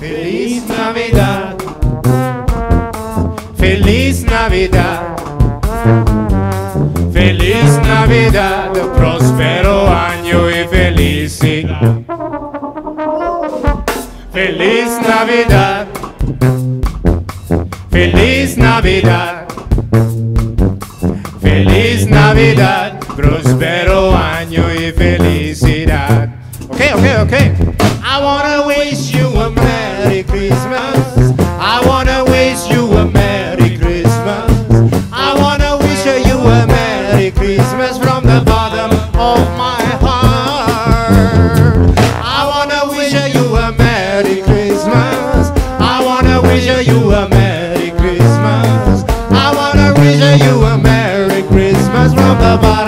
Feliz Navidad. Feliz Navidad, feliz Navidad, próspero año y felicidad. Feliz Navidad, feliz Navidad, feliz Navidad, próspero año y felicidad. Okay, okay, okay. The bottom